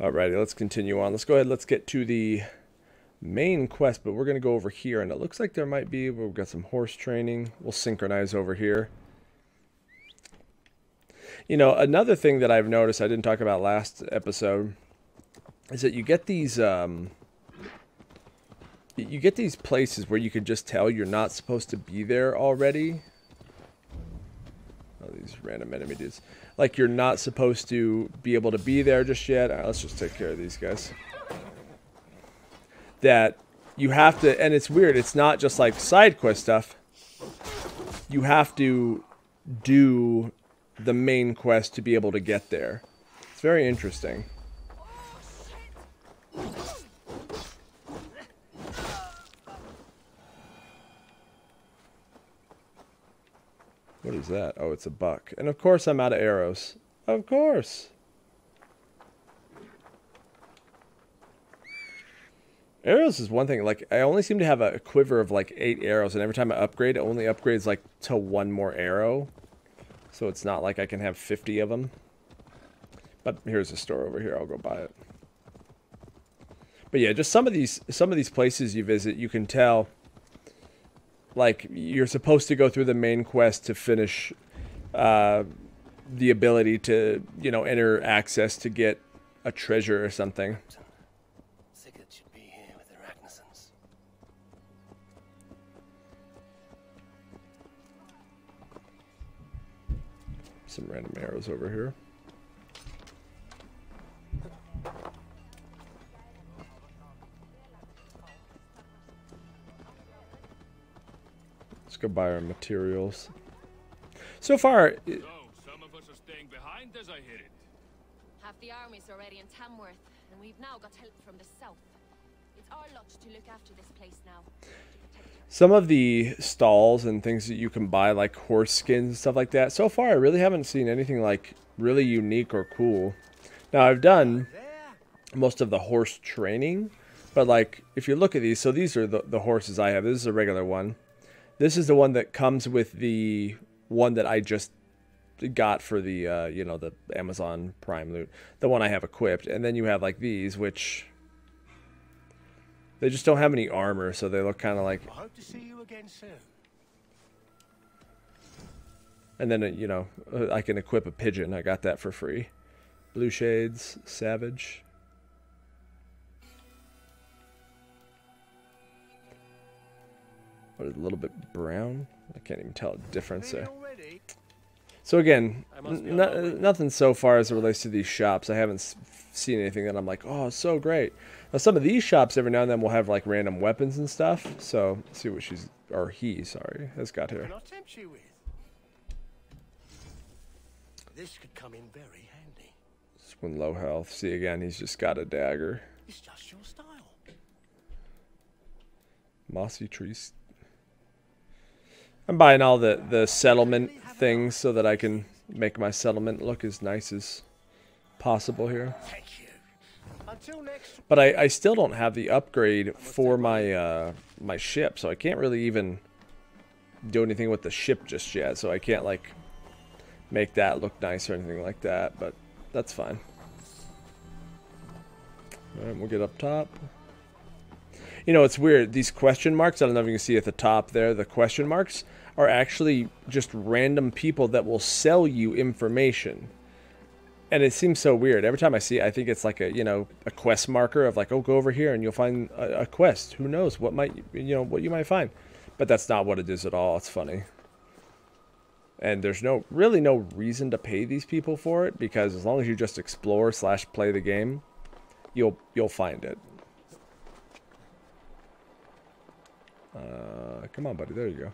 Alrighty, let's continue on. Let's go ahead. Let's get to the main quest, but we're going to go over here, and it looks like there might be, we've got some horse training. We'll synchronize over here. You know, another thing that I've noticed, I didn't talk about last episode, is that you get these, um, you get these places where you can just tell you're not supposed to be there already. These random enemy dudes like you're not supposed to be able to be there just yet. Right, let's just take care of these guys. That you have to, and it's weird, it's not just like side quest stuff. You have to do the main quest to be able to get there. It's very interesting. What is that? Oh, it's a buck. And of course I'm out of arrows. Of course. Arrows is one thing. Like, I only seem to have a quiver of like eight arrows, and every time I upgrade, it only upgrades like to one more arrow. So it's not like I can have 50 of them. But here's a store over here. I'll go buy it. But yeah, just some of these some of these places you visit, you can tell like you're supposed to go through the main quest to finish uh, the ability to you know enter access to get a treasure or something. Sigurd should be here with the Ragnarsons. Some random arrows over here. Let's go buy our materials. So far... So, some of us are staying behind as I hear it. Half the army's already in Tamworth, and we've now got help from the south. It's our lot to look after this place now. Some of the stalls and things that you can buy, like horse skins and stuff like that, so far I really haven't seen anything like really unique or cool. Now I've done most of the horse training, but like if you look at these, so these are the, the horses I have. This is a regular one. This is the one that comes with the one that I just got for the uh, you know the Amazon Prime loot, the one I have equipped, and then you have like these, which they just don't have any armor, so they look kind of like. I hope to see you again soon. And then uh, you know uh, I can equip a pigeon. I got that for free. Blue shades, savage. Is a little bit brown? I can't even tell a difference there. So again, nothing so far as it relates to these shops. I haven't seen anything that I'm like, oh, so great. Now some of these shops every now and then will have like random weapons and stuff. So see what she's or he, sorry, has got here. This could come in very handy. This one low health. See again, he's just got a dagger. It's just your style. Mossy trees I'm buying all the, the settlement things so that I can make my settlement look as nice as possible here. But I, I still don't have the upgrade for my uh, my ship, so I can't really even do anything with the ship just yet. So I can't like make that look nice or anything like that, but that's fine. Alright, we'll get up top. You know, it's weird. These question marks, I don't know if you can see at the top there, the question marks are actually just random people that will sell you information. And it seems so weird. Every time I see it, I think it's like a, you know, a quest marker of like, oh, go over here and you'll find a, a quest. Who knows what might, you know, what you might find. But that's not what it is at all. It's funny. And there's no, really no reason to pay these people for it because as long as you just explore slash play the game, you'll, you'll find it. Uh, come on, buddy. There you go.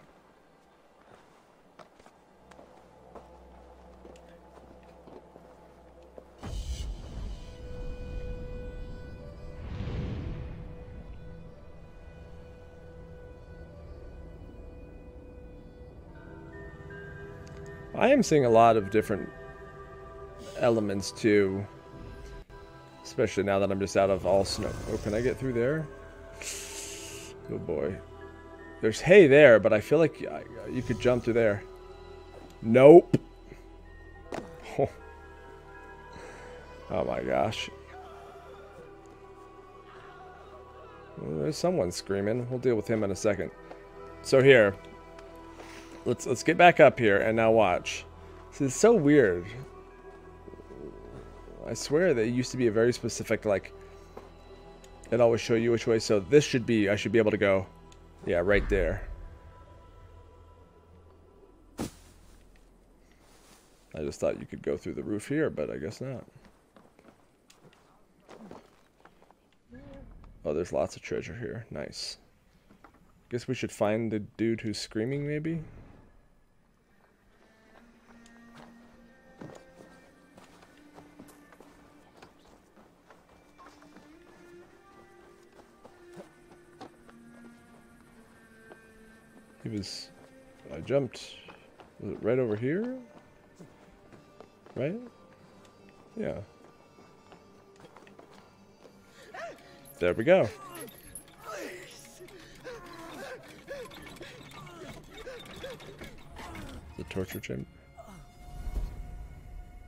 I am seeing a lot of different elements too. Especially now that I'm just out of all snow. Oh, can I get through there? Oh boy. There's hay there, but I feel like uh, you could jump through there. Nope. Oh, oh my gosh. there's someone screaming. We'll deal with him in a second. So here, let's let's get back up here and now watch. This is so weird. I swear that it used to be a very specific like. It always show you which way. So this should be. I should be able to go. Yeah, right there. I just thought you could go through the roof here, but I guess not. Oh, there's lots of treasure here. Nice. Guess we should find the dude who's screaming, maybe? Was... I jumped... Was it right over here? Right? Yeah. There we go. The torture chamber.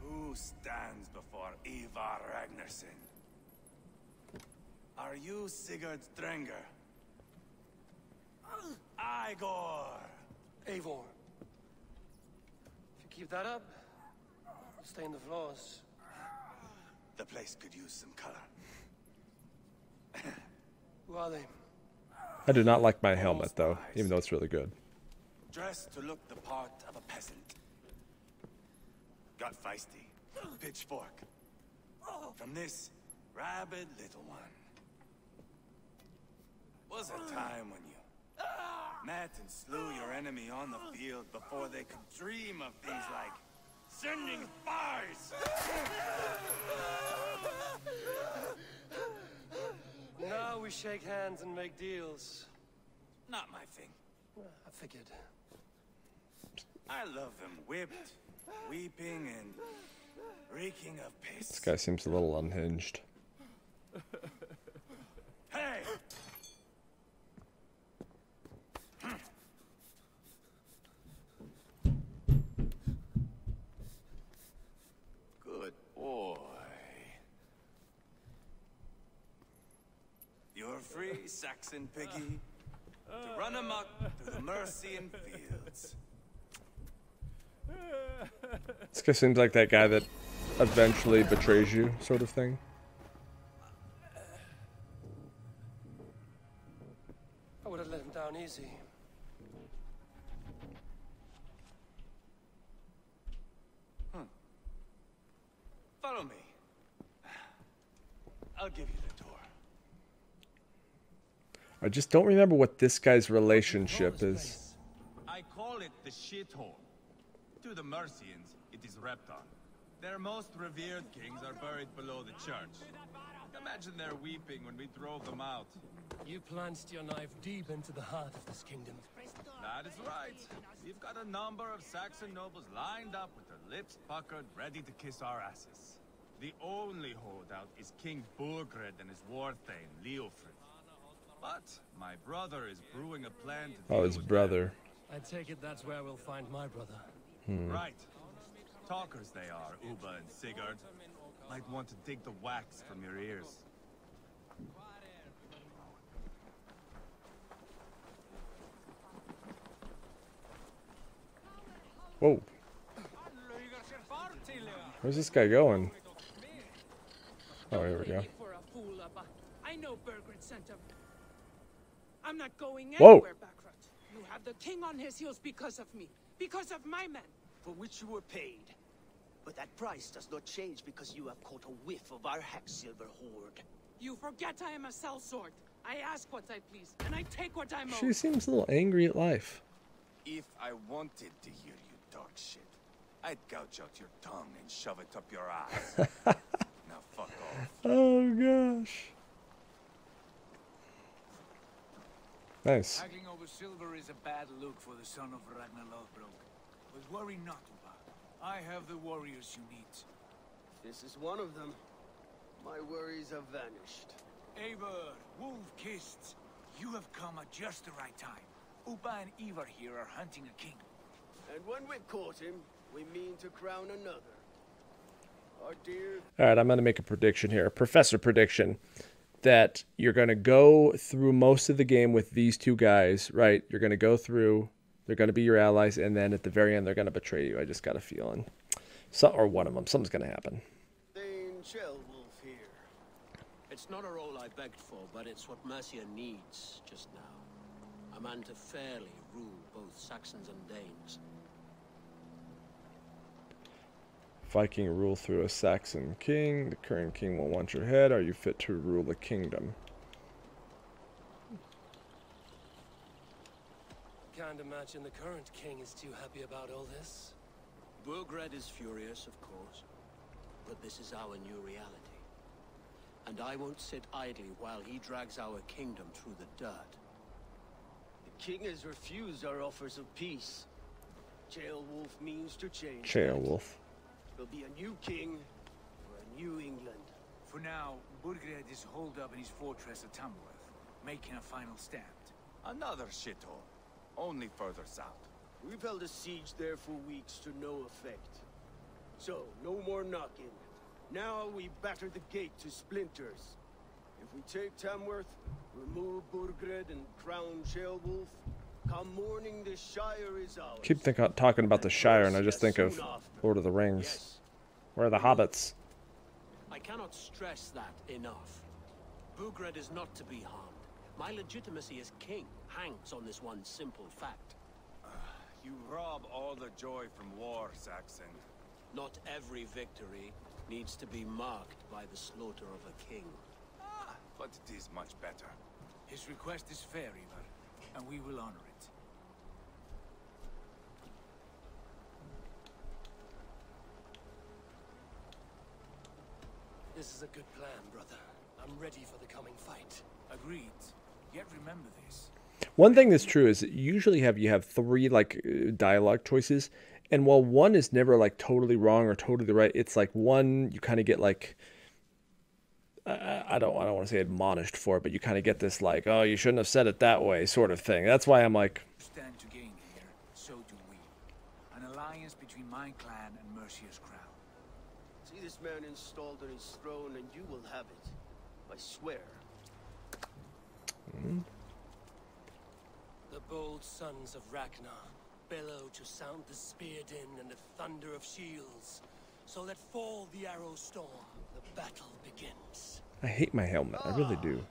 Who stands before Ivar Ragnarsson? Are you Sigurd Strenger? Igor! Eivor. If you keep that up, you'll stain the floors. The place could use some color. Who are they? I do not like my helmet, though, even though it's really good. Dressed to look the part of a peasant. Got feisty. Pitchfork. From this rabid little one. Was a time when you met and slew your enemy on the field before they could dream of things like sending spies. Now we shake hands and make deals. Not my thing. I figured. I love them whipped, weeping, and reeking of piss. This guy seems a little unhinged. Hey! Good boy. You're free, Saxon piggy, to run amok through the Mercian fields. This guy seems like that guy that eventually betrays you, sort of thing. I would have let him down easy. Hmm. Follow me. I'll give you the door. I just don't remember what this guy's relationship is. I call it the shithole. To the Mercians, it is Repton. Their most revered kings are buried below the church. Imagine their weeping when we drove them out. You plunged your knife deep into the heart of this kingdom. That is right. We've got a number of Saxon nobles lined up with their lips puckered, ready to kiss our asses. The only holdout is King Burgred and his war thane, Leofrith. But my brother is brewing a plan to Oh, deal his brother. I take it that's where we'll find my brother. them. Right. Talkers they are, Ubba and Sigurd. Might want to dig the wax from your ears. Whoa. Where's this guy going? Oh, here we go. I'm not going Whoa. anywhere, Backrot. You have the king on his heels because of me. Because of my men. for which you were paid. But that price does not change because you have caught a whiff of our Hacksilver hoard. You forget I am a sellsword. I ask what I please, and I take what I'm She owed. seems a little angry at life. If I wanted to hear you talk shit, I'd gouge out your tongue and shove it up your ass. now fuck off. Oh gosh. Nice. Haggling over silver is a bad look for the son of Ragnar Lothbrok. But worry not, Ubba. I have the warriors you need. This is one of them. My worries have vanished. Eivor, Wolf-Kissed, you have come at just the right time. Ubba and Ivar here are hunting a king. And when we've caught him, we mean to crown another. Our dear All right, I'm going to make a prediction here. Professor prediction. That you're going to go through most of the game with these two guys, right? You're going to go through, they're going to be your allies, and then at the very end, they're going to betray you. I just got a feeling. So, or one of them. Something's going to happen. It's not a role I begged for, but it's what Mercia needs just now. A man to fairly rule both Saxons and Danes. Viking rule through a Saxon king. The current king will want your head. Are you fit to rule a kingdom? Can't imagine the current king is too happy about all this. Burgred is furious, of course. But this is our new reality. And I won't sit idly while he drags our kingdom through the dirt. The king has refused our offers of peace. Ceolwulf means to change. Ceolwulf. There'll be a new king for a new England. For now, Burgred is holed up in his fortress at Tamworth, making a final stand. Another shithole. Only further south. We've held a siege there for weeks to no effect. So, no more knocking. Now we batter the gate to splinters. If we take Tamworth, remove Burgred and crown Ceolwulf, come morning the Shire is ours. Keep think, talking about the Shire and I just think of Lord of the Rings. Yes. Where are the hobbits? I cannot stress that enough. Burgred is not to be harmed. My legitimacy as king hangs on this one simple fact. Uh, you rob all the joy from war, Saxon. Not every victory needs to be marked by the slaughter of a king. Ah, but it is much better. His request is fair, Ivar, and we will honor it. This is a good plan, brother. I'm ready for the coming fight. Agreed. Yet remember this. One thing that's true is that usually have you have three like uh, dialogue choices and while one is never like totally wrong or totally right, it's like one you kind of get like I don't I don't want to say admonished for it, but you kind of get this like, oh, you shouldn't have said it that way, sort of thing. That's why I'm like. Stand to gain here, so do we. An alliance between my clan and Mercia's crown. See this man installed on his throne, and you will have it. I swear. Mm -hmm. The bold sons of Ragnar bellow to sound the spear din and the thunder of shields. So let fall the arrow storm. The battle begins. I hate my helmet. I really do.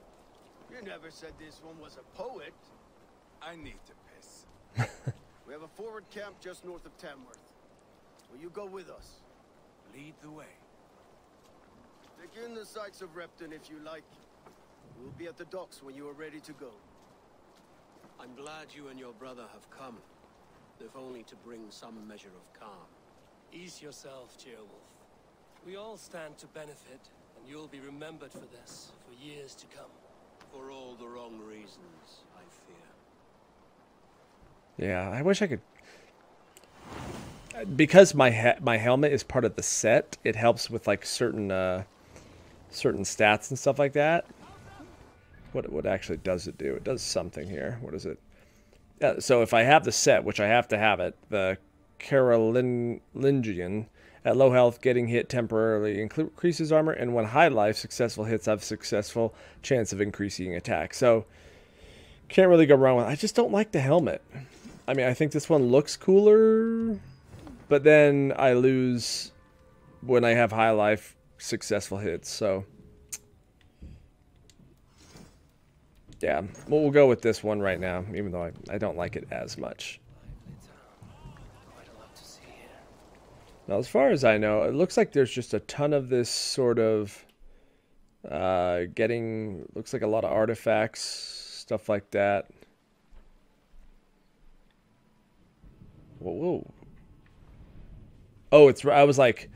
You never said this one was a poet. I need to piss. we have a forward camp just north of Tamworth. Will you go with us? Lead the way. Take in the sights of Repton if you like. We'll be at the docks when you are ready to go. I'm glad you and your brother have come if only to bring some measure of calm. Ease yourself, Ceolwulf. We all stand to benefit, and you'll be remembered for this, for years to come. For all the wrong reasons, I fear. Yeah, I wish I could... Because my my helmet is part of the set, it helps with like certain uh, certain stats and stuff like that. What what actually does it do? It does something here. What is it? Yeah, so if I have the set, which I have to have it, the Carolingian at low health, getting hit temporarily increases armor, and when high life, successful hits have a successful chance of increasing attack. So can't really go wrong with. I just don't like the helmet. I mean, I think this one looks cooler, but then I lose when I have high life successful hits. So Yeah, well, we'll go with this one right now, even though I, I don't like it as much. Now, as far as I know, it looks like there's just a ton of this sort of uh, getting, looks like a lot of artifacts, stuff like that. Whoa, whoa. Oh, it's, I was like,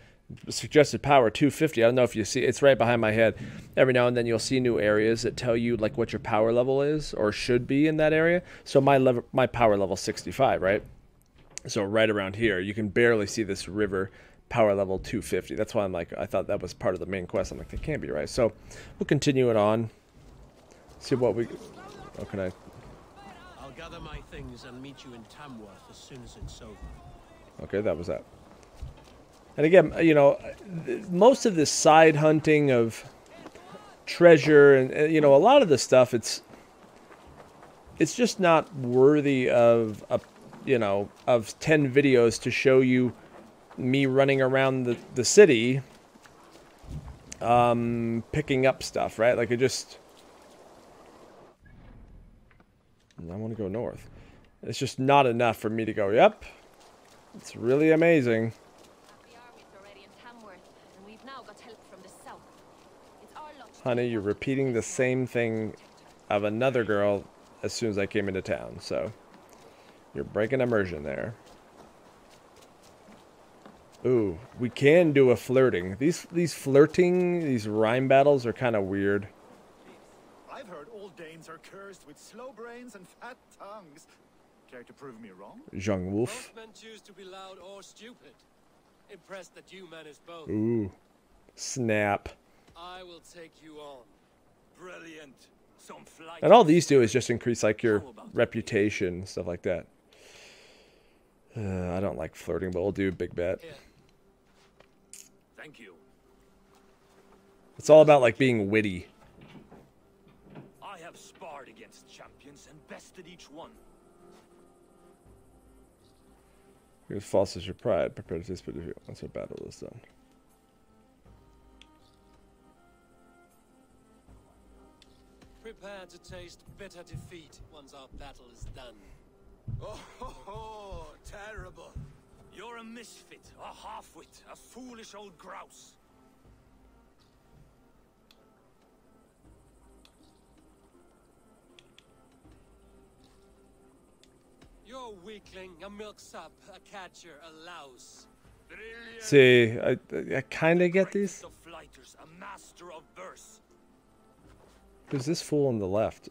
suggested power 250 i don't know if you see it's right behind my head every now and then you'll see new areas that tell you like what your power level is or should be in that area so my level my power level 65 right so right around here you can barely see this river power level 250 that's why i'm like i thought that was part of the main quest. I'm like that can't be right. So we'll continue it on. See what we oh can i? I'll gather my things and meet you in tamworth as soon as it's over. Okay that was that. And again, you know, most of this side hunting of treasure and, and you know a lot of the stuff it's it's just not worthy of a you know of 10 videos to show you me running around the, the city um picking up stuff right? Like it just I want to go north. It's just not enough for me to go yep it's really amazing. The army's already in Tamworth, and we've now got help from the south. It's our luck to honey you're repeating the same thing of another girl as soon as I came into town so you're breaking immersion there Ooh, we can do a flirting. These these flirting, these rhyme battles are kind of weird. I've heard all Danes are cursed with slow brains and fat tongues. Care to prove me wrong? Zhang Wolf. Both men choose to be loud or stupid. Impressed that you manage both. Ooh. Snap. I will take you on. Brilliant. Some flight. And all these do is just increase like your reputation, stuff like that. Uh, I don't like flirting, but we'll do a big bet. Thank you. It's all about like being witty. I have sparred against champions and bested each one. You're as false as your pride. Prepare to taste bitter if you- once a battle is done. prepare to taste bitter defeat once our battle is done. Oh, ho, ho, terrible. You're a misfit, a half-wit, a foolish old grouse. You're a weakling, a milksop, a catcher, a louse. Brilliant. See, I, I kind of get these. Of a master of verse. Who's this fool on the left?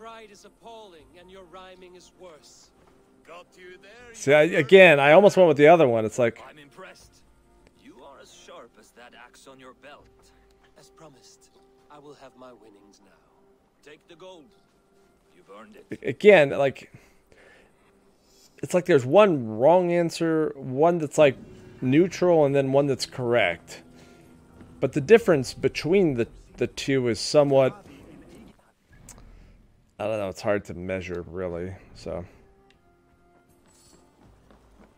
Pride is appalling, and your rhyming is worse. Got you there. See, I, again, I almost went with the other one. It's like, I'm impressed. You are as sharp as that axe on your belt. As promised, I will have my winnings now. Take the gold. You've earned it. again, like, it's like there's one wrong answer, one that's like neutral, and then one that's correct. But the difference between the the two is somewhat. I don't know. It's hard to measure, really. So.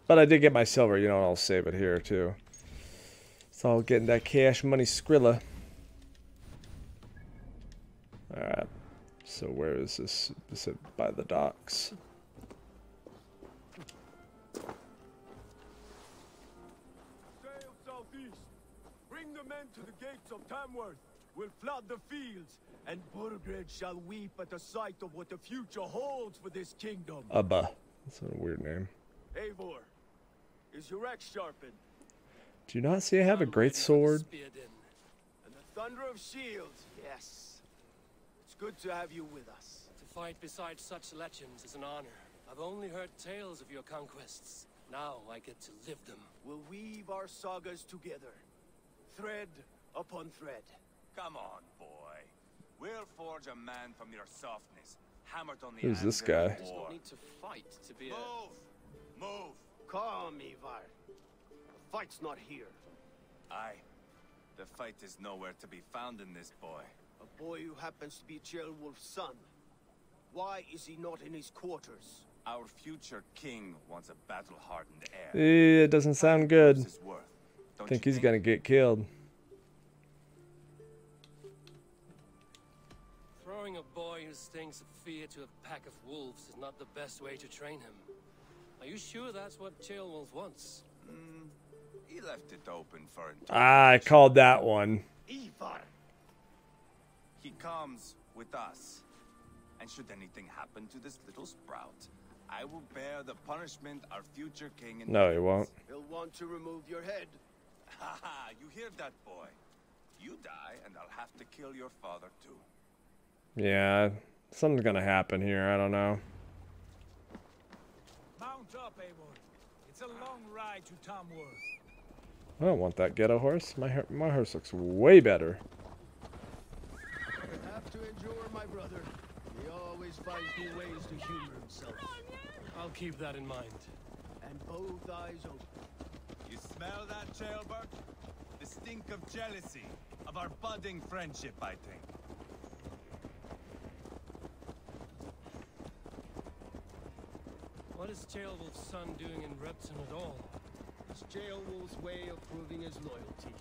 But I did get my silver, you know, and I'll save it here too. So I'll get that cash money Skrilla. Alright. So where is this? Is it by the docks? Sail southeast. Bring the men to the gates of Tamworth. We'll flood the fields, and Burgred shall weep at the sight of what the future holds for this kingdom. Abba. That's a weird name. Eivor, is your axe sharpened? Do you not see I have a I'm great ready for the sword? Spearden. And the thunder of shields, yes. It's good to have you with us. To fight beside such legends is an honor. I've only heard tales of your conquests. Now I get to live them. We'll weave our sagas together, thread upon thread. Come on, boy. We'll forge a man from your softness, hammered on the Who's this guy? There's war. need to fight to be a... Move! Move! Calm, Ivar. The fight's not here. Aye. The fight is nowhere to be found in this boy. A boy who happens to be Ceolwulf's son. Why is he not in his quarters? Our future king wants a battle-hardened heir. Eh, It doesn't sound good. His worth. Don't think he's gonna get killed. Throwing a boy who stinks of fear to a pack of wolves is not the best way to train him. Are you sure that's what Ceolwulf wants? He left it open for him. Ah, I called that one. Ivar! He comes with us. And should anything happen to this little sprout, I will bear the punishment our future king No, he won't. He'll want to remove your head. Ha ha! You hear that, boy? You die, and I'll have to kill your father too. Yeah, something's gonna happen here. I don't know. Mount up, Eivor. It's a long ride to Tamworth. I don't want that ghetto horse. My my horse looks way better. endure, my brother. He always finds new ways to humor himself. I'll keep that in mind. And both eyes open. You smell that, Ceolbert? The stink of jealousy, of our budding friendship, I think. What is Ceolwulf's son doing in Repton at all? It's Ceolwulf's way of proving his loyalty.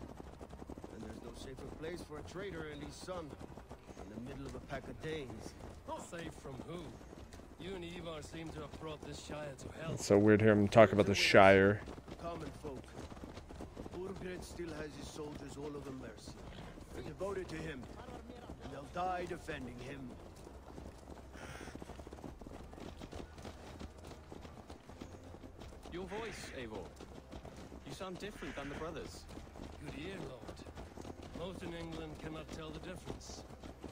And there's no safer place for a traitor and his son in the middle of a pack of Danes. Safe from who? You and Ivar seem to have brought this Shire to hell. It's so weird to hear him talk about the Shire. Common folk. Burgred still has his soldiers all over Mercia. They're devoted to him. And they'll die defending him. Your voice, Eivor. You sound different than the brothers. Good ear, Lord. Most in England cannot tell the difference.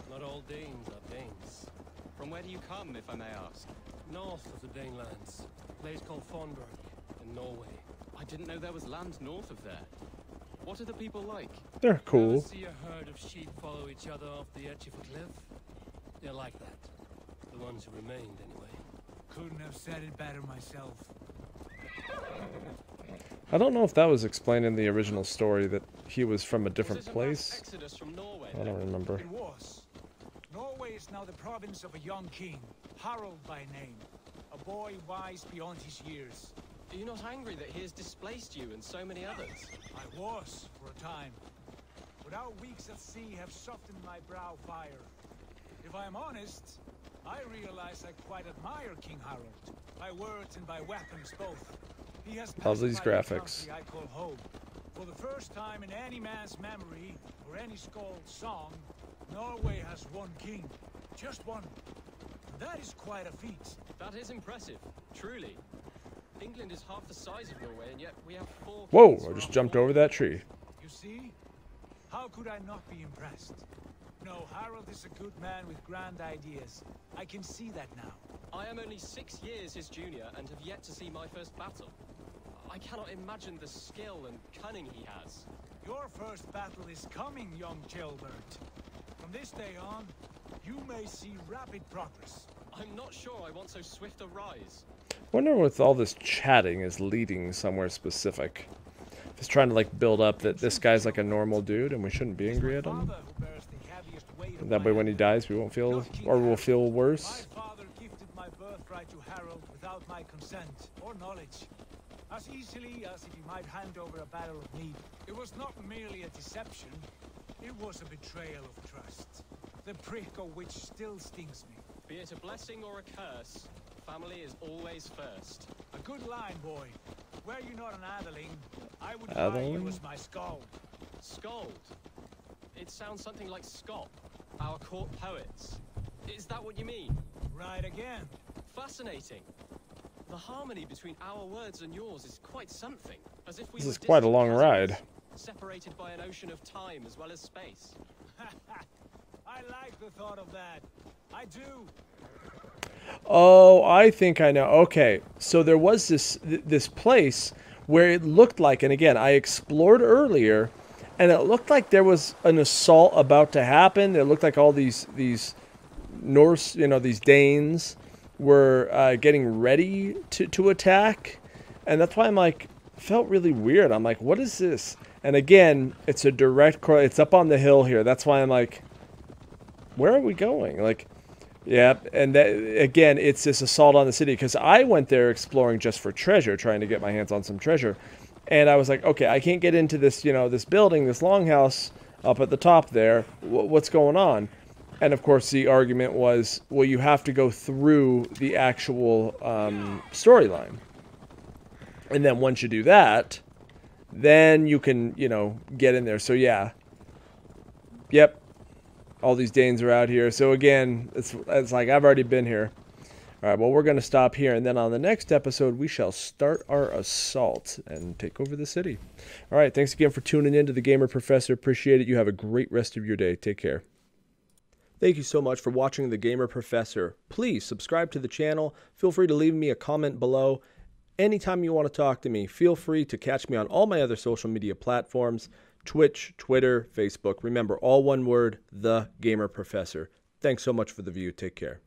Not all Danes are Danes. From where do you come, if I may ask? North of the Danelands. A place called Fornburg, in Norway. I didn't know there was land north of there. What are the people like? They're cool. Ever see a herd of sheep follow each other off the edge of a cliff? They're like that. The ones who remained, anyway. Couldn't have said it better myself. I don't know if that was explained in the original story that he was from a different Was a place. From Norway. I don't remember. It was. Norway is now the province of a young king, Harald by name. A boy wise beyond his years. Are you not angry that he has displaced you and so many others? I was, for a time. But our weeks at sea have softened my brow fire. If I am honest, I realize I quite admire King Harald. By words and by weapons both. He has Love these graphics. I call home. For the first time in any man's memory, or any Skald's song, Norway has one king. Just one. That is quite a feat. That is impressive, truly. England is half the size of Norway, and yet we have four. Whoa, I just jumped over that tree. You see? How could I not be impressed? No, Harald is a good man with grand ideas. I can see that now. I am only six years his junior and have yet to see my first battle. I cannot imagine the skill and cunning he has. Your first battle is coming, young Ceolbert. From this day on, you may see rapid progress. I'm not sure I want so swift a rise. Wonder with all this chatting is leading somewhere specific. If it's trying to like build up that this guy's like a normal dude and we shouldn't be angry at him. Father who bears the heaviest weight of That way when he dies we won't feel or we'll feel worse. My father gifted my birthright to Harald without my consent or knowledge. As easily as if he might hand over a barrel of need. It was not merely a deception. It was a betrayal of trust. The prick of which still stings me. Be it a blessing or a curse, family is always first. A good line, boy. Were you not an Atheling, I would hire Atheling? you as my skald. Skald. It sounds something like scop, our court poets. Is that what you mean? Right again. Fascinating. The harmony between our words and yours is quite something. As if we This is quite a long ride. Separated by an ocean of time as well as space. I like the thought of that. I do. Oh, I think I know. Okay, so there was this th- this place where it looked like, and again, I explored earlier, and it looked like there was an assault about to happen. It looked like all these these Norse, you know, these Danes were uh, getting ready to to attack, and that's why I'm like felt really weird. I'm like, what is this? And again, it's a direct. cor- It's up on the hill here. That's why I'm like, where are we going? Like. Yeah, and that, again, it's this assault on the city because I went there exploring just for treasure, trying to get my hands on some treasure, and I was like, okay, I can't get into this, you know, this building, this longhouse up at the top there. Wh- what's going on? And of course, the argument was, well, you have to go through the actual um, storyline, and then once you do that, then you can, you know, get in there. So yeah, yep, all these Danes are out here. So again, it's it's like I've already been here. All right, well, we're going to stop here, and then on the next episode, we shall start our assault and take over the city. All right, thanks again for tuning in to the Gamer Professor. Appreciate it. You have a great rest of your day. Take care. Thank you so much for watching The Gamer Professor. Please subscribe to the channel. Feel free to leave me a comment below. Anytime you want to talk to me, feel free to catch me on all my other social media platforms Twitch, Twitter, Facebook. Remember, all one word The Gamer Professor. Thanks so much for the view. Take care.